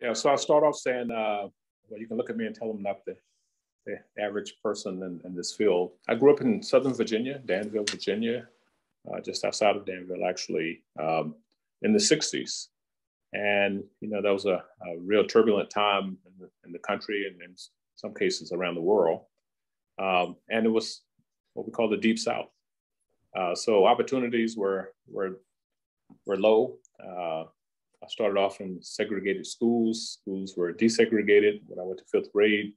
Yeah, so I'll start off saying, uh, well, you can look at me and tell them not the, the average person in, in this field. I grew up in Southern Virginia, Danville, Virginia, uh, just outside of Danville, actually, um, in the 60s. And, you know, that was a, a real turbulent time in the, in the, country and in some cases around the world. Um, and it was what we call the Deep South. Uh, so opportunities were, were, were low. I started off in segregated schools. Schools were desegregated when I went to fifth grade,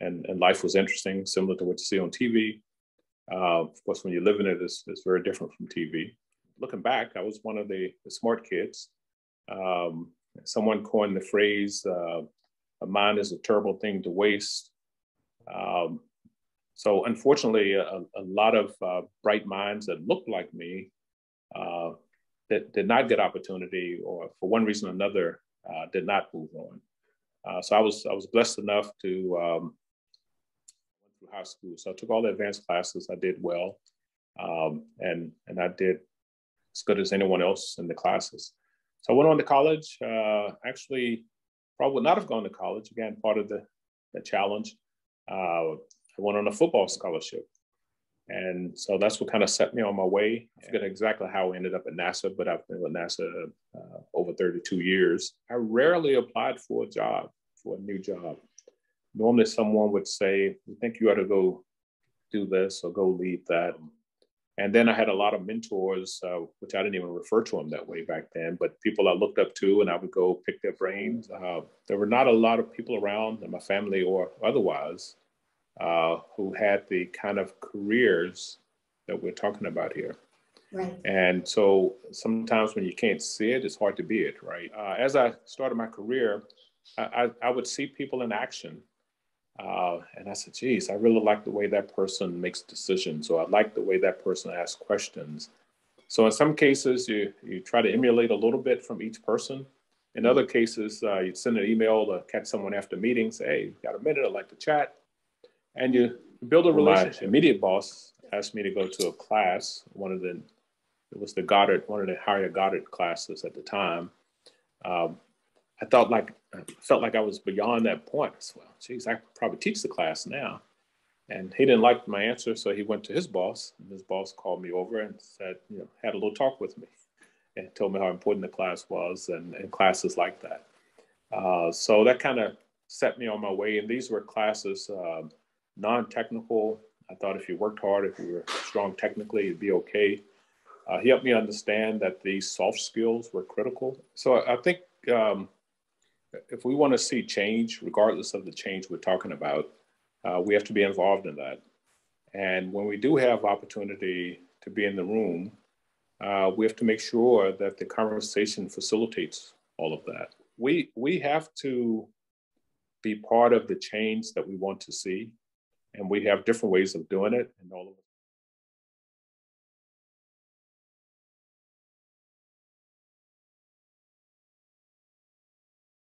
and, and life was interesting, similar to what you see on TV. Uh, of course, when you live in it, it's, it's very different from TV. Looking back, I was one of the, the smart kids. Um, someone coined the phrase, uh, a mind is a terrible thing to waste. Um, so unfortunately, a, a lot of uh, bright minds that looked like me that did not get opportunity or for one reason or another uh, did not move on. Uh, so I was I was blessed enough to um, through high school. So I took all the advanced classes. I did well, um, and and I did as good as anyone else in the classes. So I went on to college. Uh, actually, probably would not have gone to college. Again, part of the the challenge. Uh, I went on a football scholarship. And so that's what kind of set me on my way. I forget exactly how I ended up at NASA, but I've been with NASA uh, over 32 years. I rarely applied for a job, for a new job. Normally, someone would say, "We think you ought to go do this or go lead that." And then I had a lot of mentors, uh, which I didn't even refer to them that way back then, but people I looked up to, and I would go pick their brains. Uh, there were not a lot of people around in my family or otherwise uh, who had the kind of careers that we're talking about here. Right. And so sometimes when you can't see it, it's hard to be it, right? Uh, as I started my career, I, I, I would see people in action. Uh, and I said, geez, I really like the way that person makes decisions, or I like the way that person asks questions. So in some cases, you, you try to emulate a little bit from each person. In other cases, uh, you'd send an email to catch someone after a meeting, say, hey, got a minute, I'd like to chat and you build a relationship. My immediate boss asked me to go to a class, one of the, it was the Goddard, one of the higher Goddard classes at the time. Um, I thought like, I felt like I was beyond that point. I said, well, geez, I could probably teach the class now. And he didn't like my answer, so he went to his boss. And his boss called me over and said, you know, had a little talk with me and told me how important the class was and, and classes like that. Uh, so that kind of set me on my way. And these were classes um, non-technical. I thought if you worked hard, if you were strong technically, you'd be okay. Uh, he helped me understand that these soft skills were critical. So I think um, if we want to see change, regardless of the change we're talking about, uh, we have to be involved in that. And when we do have opportunity to be in the room, uh, we have to make sure that the conversation facilitates all of that. We we have to be part of the change that we want to see and we have different ways of doing it and all of us